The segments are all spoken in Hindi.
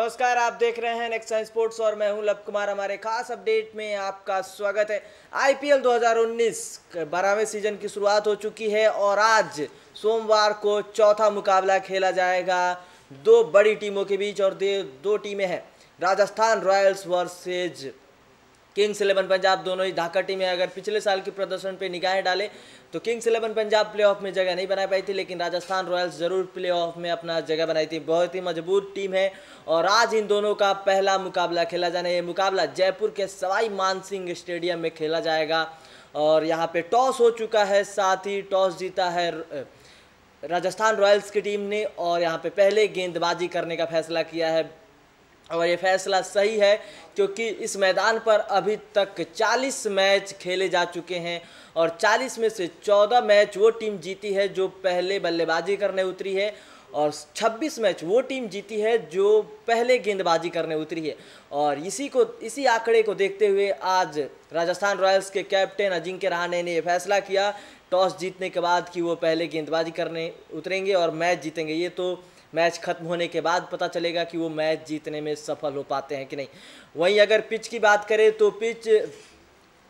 नमस्कार, आप देख रहे हैं नेक्स्ट स्पोर्ट्स और मैं हूँ लब कुमार। हमारे खास अपडेट में आपका स्वागत है। आईपीएल 2019 बारहवें सीज़न की शुरुआत हो चुकी है और आज सोमवार को चौथा मुकाबला खेला जाएगा। दो बड़ी टीमों के बीच और दो टीमें हैं। Rajasthan Royals versus Kings Eleven Punjab दोनों ही ढाका टीम है अगर पिछले साल के प्रदर्शन पे निगाहें डाले तो किंग्स इलेवन पंजाब प्लेऑफ में जगह नहीं बना पाई थी, लेकिन राजस्थान रॉयल्स ज़रूर प्लेऑफ में अपना जगह बनाई थी। बहुत ही मज़बूत टीम है और आज इन दोनों का पहला मुकाबला खेला जाना, ये मुकाबला जयपुर के सवाई मानसिंह स्टेडियम में खेला जाएगा। और यहाँ पे टॉस हो चुका है, साथ ही टॉस जीता है राजस्थान रॉयल्स की टीम ने और यहाँ पे पहले गेंदबाजी करने का फैसला किया है। और ये फैसला सही है, क्योंकि इस मैदान पर अभी तक 40 मैच खेले जा चुके हैं और 40 में से 14 मैच वो टीम जीती है जो पहले बल्लेबाजी करने उतरी है और 26 मैच वो टीम जीती है जो पहले गेंदबाजी करने उतरी है। और इसी को, इसी आंकड़े को देखते हुए आज राजस्थान रॉयल्स के कैप्टन अजिंक्य रहाणे ने यह फैसला किया, टॉस जीतने के बाद कि वो पहले गेंदबाजी करने उतरेंगे और मैच जीतेंगे। ये तो मैच खत्म होने के बाद पता चलेगा कि वो मैच जीतने में सफल हो पाते हैं कि नहीं। वहीं अगर पिच की बात करें तो पिच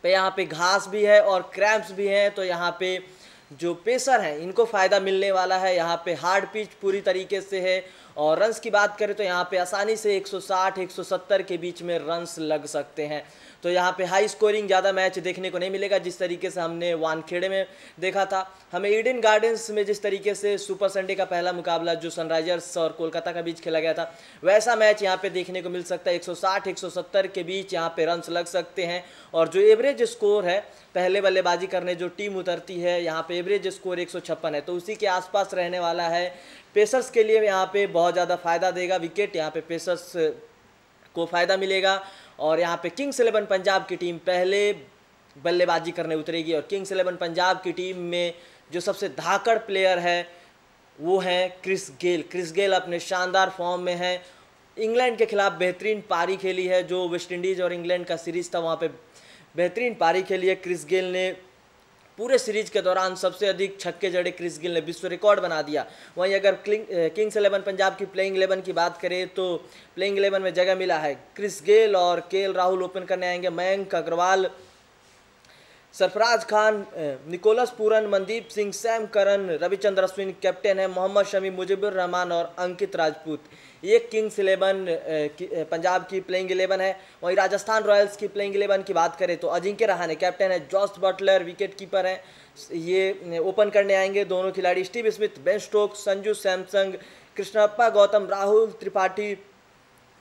पे यहाँ पे घास भी है और क्रैम्प्स भी हैं तो यहाँ पे जो पेसर हैं, इनको फ़ायदा मिलने वाला है। यहाँ पे हार्ड पिच पूरी तरीके से है और रन्स की बात करें तो यहाँ पे आसानी से 160 170 के बीच में रन्स लग सकते हैं। तो यहाँ पे हाई स्कोरिंग ज़्यादा मैच देखने को नहीं मिलेगा, जिस तरीके से हमने वानखेड़े में देखा था। हमें ईडन गार्डन्स में जिस तरीके से सुपर संडे का पहला मुकाबला जो सनराइजर्स और कोलकाता का बीच खेला गया था, वैसा मैच यहाँ पे देखने को मिल सकता है। 160 170 के बीच यहाँ पे रन्स लग सकते हैं। और जो एवरेज स्कोर है, पहले बल्लेबाजी करने जो टीम उतरती है, यहाँ पे एवरेज स्कोर एक सौ छप्पन है। तो उसी के आसपास रहने वाला है पेसर्स के लिए यहाँ पे बहुत ज़्यादा फ़ायदा देगा विकेट यहाँ पे पेसर्स को फ़ायदा मिलेगा और यहाँ पे किंग्स इलेवन पंजाब की टीम पहले बल्लेबाजी करने उतरेगी और किंग्स इलेवन पंजाब की टीम में जो सबसे धाकड़ प्लेयर है, वो हैं क्रिस गेल क्रिस गेल अपने शानदार फॉर्म में है। इंग्लैंड के खिलाफ बेहतरीन पारी खेली है, जो वेस्ट इंडीज़ और इंग्लैंड का सीरीज़ था, वहाँ पे बेहतरीन पारी खेली है। क्रिस गेल ने पूरे सीरीज़ के दौरान सबसे अधिक छक्के जड़े क्रिस गिल ने विश्व रिकॉर्ड बना दिया। वहीं अगर किंग्स इलेवन पंजाब की प्लेइंग इलेवन की बात करें तो प्लेइंग इलेवन में जगह मिला है। क्रिस गेल और के राहुल ओपन करने आएँगे। Mayank Agarwal Sarfaraz Khan Nicholas Pooran, Mandeep Singh, Sam Curran Ravichandran Ashwin, captain है मोहम्मद शमी, मुजिबुर रहमान और अंकित राजपूत। ये किंग्स इलेवन पंजाब की प्लेइंग इलेवन है। वहीं राजस्थान रॉयल्स की प्लेइंग इलेवन की बात करें तो अजिंक्य रहाने कैप्टन है, जॉस बटलर विकेट कीपर हैं। ये ओपन करने आएँगे दोनों खिलाड़ी, Steve Smith, Ben Stokes Sanju Samson, Krishnappa Gowtham, Rahul Tripathi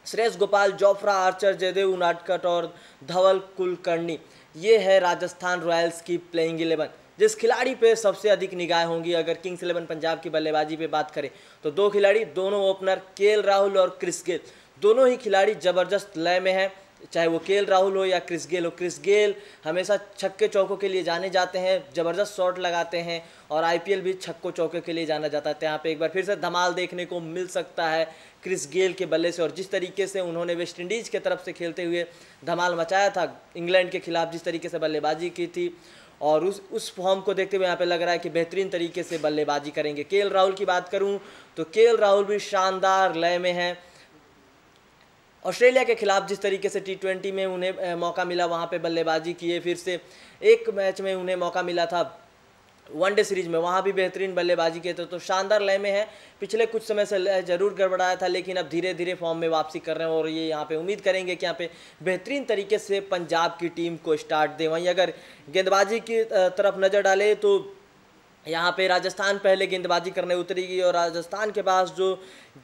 Shreyas Gopal, Jofra, Archer, Jaydev, Unadkat और धवल, कुलकर्णी। ये है राजस्थान रॉयल्स की प्लेइंग इलेवन जिस खिलाड़ी पे सबसे अधिक निगाह होंगी। अगर किंग्स इलेवन पंजाब की बल्लेबाजी पे बात करें तो दो खिलाड़ी, दोनों ओपनर के राहुल और क्रिस गेल दोनों ही खिलाड़ी ज़बरदस्त लय में हैं। चाहे वो के राहुल हो या क्रिस गेल हो, क्रिस गेल हमेशा छक्के चौकों के लिए जाने जाते हैं, ज़बरदस्त शॉट लगाते हैं और आईपीएल भी छक्कों चौके के लिए जाना जाता है। तो यहाँ पे एक बार फिर से धमाल देखने को मिल सकता है क्रिस गेल के बल्ले से और जिस तरीके से उन्होंने वेस्ट इंडीज़ की तरफ़ से खेलते हुए धमाल मचाया था, इंग्लैंड के खिलाफ जिस तरीके से बल्लेबाजी की थी और उस उस फॉर्म को देखते हुए यहाँ पे लग रहा है कि बेहतरीन तरीके से बल्लेबाजी करेंगे। के राहुल की बात करूँ तो के राहुल भी शानदार लय में हैं। ऑस्ट्रेलिया के खिलाफ जिस तरीके से टी ट्वेंटी में उन्हें मौका मिला, वहाँ पे बल्लेबाजी किए, फिर से एक मैच में उन्हें मौका मिला था वनडे सीरीज़ में, वहाँ भी बेहतरीन बल्लेबाजी किए थे। तो शानदार लय में है। पिछले कुछ समय से ज़रूर गड़बड़ाया था, लेकिन अब धीरे धीरे फॉर्म में वापसी कर रहे हैं और ये यहाँ पे उम्मीद करेंगे कि यहाँ पे बेहतरीन तरीके से पंजाब की टीम को स्टार्ट दें। वहीं अगर गेंदबाजी की तरफ़ नज़र डाले तो यहाँ पे राजस्थान पहले गेंदबाजी करने उतरेगी और राजस्थान के पास जो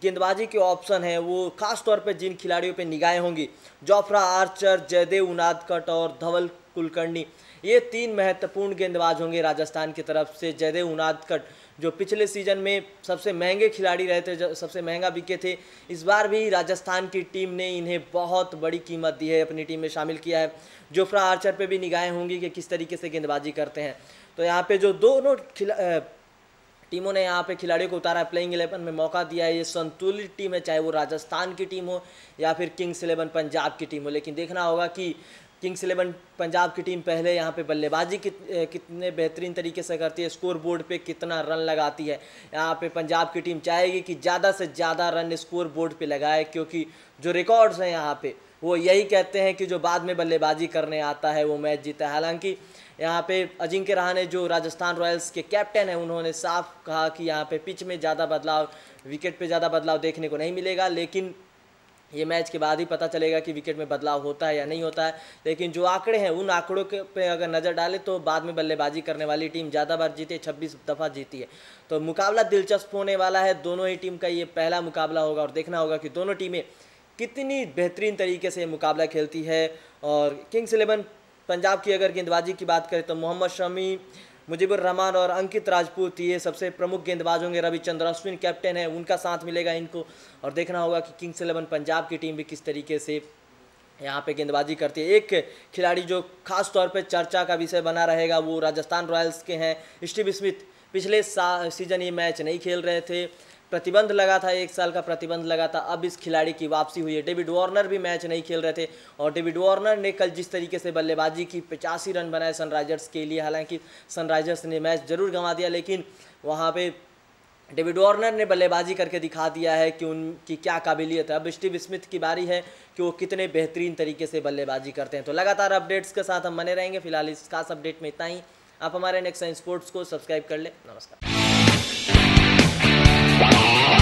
गेंदबाजी के ऑप्शन है, वो खास तौर पे जिन खिलाड़ियों पे निगाहें होंगी, जोफ्रा, आर्चर, जयदेव उनादकट और धवल, कुलकर्णी, ये तीन महत्वपूर्ण गेंदबाज होंगे राजस्थान की तरफ़ से। जयदेव उनादकट जो पिछले सीज़न में सबसे महँगे खिलाड़ी रहे थे सबसे महँगा बिके थे, इस बार भी राजस्थान की टीम ने इन्हें बहुत बड़ी कीमत दी है, अपनी टीम में शामिल किया है। जोफ्रा, आर्चर पे भी निगाहें होंगी कि किस तरीके से गेंदबाजी करते हैं। तो यहाँ पे जो दोनों टीमों ने यहाँ पे खिलाड़ियों को उतारा प्लेइंग इलेवन में मौका दिया है। ये संतुलित टीम है चाहे वो राजस्थान की टीम हो या फिर किंग्स इलेवन पंजाब की टीम हो। लेकिन देखना होगा कि किंग्स इलेवन पंजाब की टीम पहले यहाँ पे बल्लेबाजी कित, कितने बेहतरीन तरीके से करती है स्कोर बोर्ड पे कितना रन लगाती है। यहाँ पे पंजाब की टीम चाहेगी कि ज़्यादा से ज़्यादा रन स्कोर बोर्ड पे लगाए क्योंकि जो रिकॉर्ड्स हैं यहाँ पे वो यही कहते हैं कि जो बाद में बल्लेबाजी करने आता है वो मैच जीता है। हालाँकि यहाँ पे अजिंक्य रहाणे जो राजस्थान रॉयल्स के कैप्टन हैं, उन्होंने साफ़ कहा कि यहाँ पे पिच में ज़्यादा बदलाव, विकेट पे ज़्यादा बदलाव देखने को नहीं मिलेगा, लेकिन ये मैच के बाद ही पता चलेगा कि विकेट में बदलाव होता है या नहीं होता है। लेकिन जो आंकड़े हैं, उन आंकड़ों के पे अगर नज़र डालें तो बाद में बल्लेबाजी करने वाली टीम ज़्यादा बार जीती है छब्बीस दफ़ा जीती है। तो मुकाबला दिलचस्प होने वाला है, दोनों ही टीम का ये पहला मुकाबला होगा और देखना होगा कि दोनों टीमें कितनी बेहतरीन तरीके से मुकाबला खेलती है। और किंग्स इलेवन पंजाब की अगर गेंदबाजी की बात करें तो मोहम्मद शमी, मुजीबुर रहमान और अंकित राजपूत, ये सबसे प्रमुख गेंदबाज होंगे। रविचंद्र अश्विन कैप्टन है, उनका साथ मिलेगा इनको। और देखना होगा कि किंग्स इलेवन पंजाब की टीम भी किस तरीके से यहाँ पे गेंदबाजी करती है। एक खिलाड़ी जो खास तौर पे चर्चा का विषय बना रहेगा, वो राजस्थान रॉयल्स के हैं। स्टीव स्मिथ, पिछले सीज़न ये मैच नहीं खेल रहे थे। प्रतिबंध लगा था, एक साल का प्रतिबंध लगा था। अब इस खिलाड़ी की वापसी हुई है। डेविड वार्नर भी मैच नहीं खेल रहे थे और डेविड वार्नर ने कल जिस तरीके से बल्लेबाजी की, पचासी रन बनाए सनराइजर्स के लिए। हालाँकि सनराइजर्स ने मैच ज़रूर गंवा दिया, लेकिन वहाँ पे डेविड वार्नर ने बल्लेबाजी करके दिखा दिया है कि उनकी क्या काबिलियत है। अब स्टीव स्मिथ की बारी है कि वो कितने बेहतरीन तरीके से बल्लेबाजी करते हैं। तो लगातार अपडेट्स के साथ हम बने रहेंगे। फ़िलहाल इस खास अपडेट में इतना ही। आप हमारे नेक्स्ट स्पोर्ट्स को सब्सक्राइब कर लें। नमस्कार। Bye.